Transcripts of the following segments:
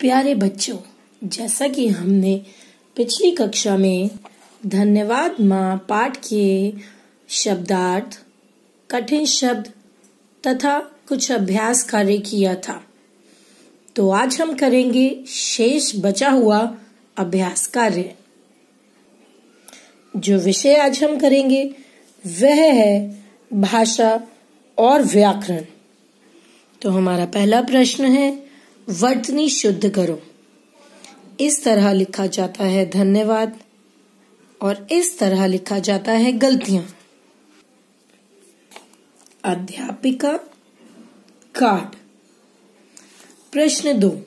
प्यारे बच्चों, जैसा कि हमने पिछली कक्षा में धन्यवाद माँ पाठ के शब्दार्थ, कठिन शब्द तथा कुछ अभ्यास कार्य किया था। तो आज हम करेंगे शेष बचा हुआ अभ्यास कार्य। जो विषय आज हम करेंगे वह है भाषा और व्याकरण। तो हमारा पहला प्रश्न है वर्तनी शुद्ध करो। इस तरह लिखा जाता है धन्यवाद और इस तरह लिखा जाता है गलतियाँ। अध्यापिका, कार्ड। प्रश्न दो,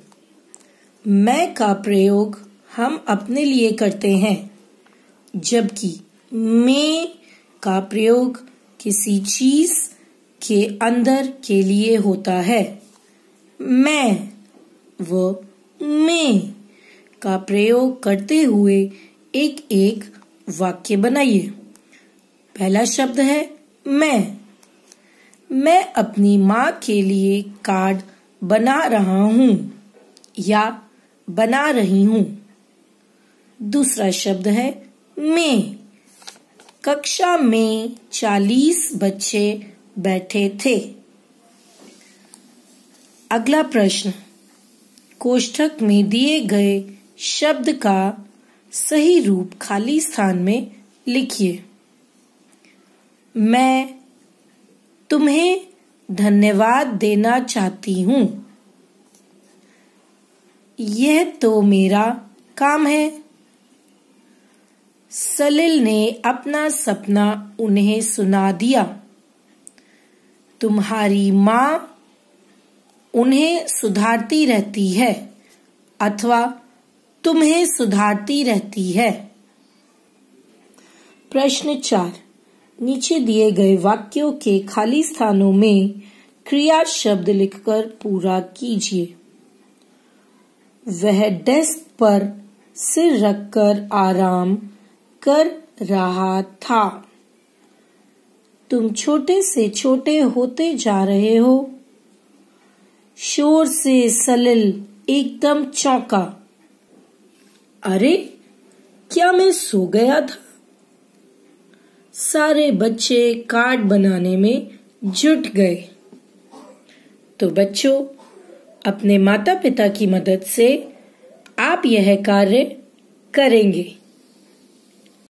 मैं का प्रयोग हम अपने लिए करते हैं, जबकि मैं का प्रयोग किसी चीज़ के अंदर के लिए होता है। मैं व में का प्रयोग करते हुए एक एक वाक्य बनाइए। पहला शब्द है मैं। मैं अपनी माँ के लिए कार्ड बना रहा हूँ या बना रही हूँ। दूसरा शब्द है मैं। कक्षा में चालीस बच्चे बैठे थे। अगला प्रश्न। कोष्ठक में दिए गए शब्द का सही रूप खाली स्थान में लिखिए। मैं तुम्हें धन्यवाद देना चाहती हूँ। यह तो मेरा काम है। सलिल ने अपना सपना उन्हें सुना दिया। तुम्हारी माँ उन्हें सुधारती रहती है, अथवा तुम्हें सुधारती रहती है। प्रश्न चार। नीचे दिए गए वाक्यों के खाली स्थानों में क्रिया शब्द लिखकर पूरा कीजिए। वह डेस्क पर सिर रखकर आराम कर रहा था। तुम छोटे से छोटे होते जा रहे हो शोर से सलिल एकदम चौंका। अरे, क्या मैं सो गया था? सारे बच्चे कार्ड बनाने में जुट गए। तो बच्चों, अपने माता पिता की मदद से आप यह कार्य करेंगे।